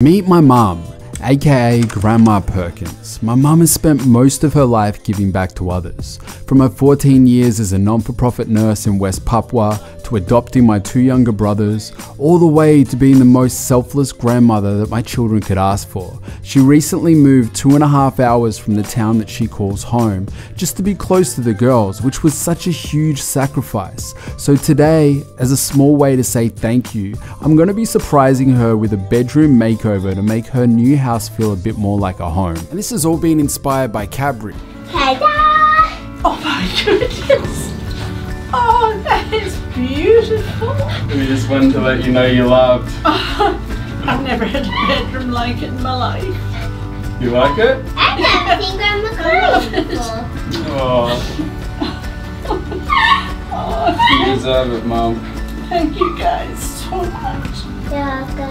Meet my mum, aka Grandma Perkins. My mum has spent most of her life giving back to others. From her 14 years as a non for profit nurse in West Papua to adopting my two younger brothers, all the way to being the most selfless grandmother that my children could ask for. She recently moved two and a half hours from the town that she calls home just to be close to the girls, which was such a huge sacrifice. So today, as a small way to say thank you, I'm going to be surprising her with a bedroom makeover to make her new house feel a bit more like a home. And this has all been inspired by Cadbury. Ta-da! Oh my goodness! Oh, that is beautiful! We just wanted to let you know you loved. I've never had a bedroom like it in my life. You like it? I've never seen Grandma cry before. Oh, Oh, you deserve it, Mum. thank you guys so much. Yeah,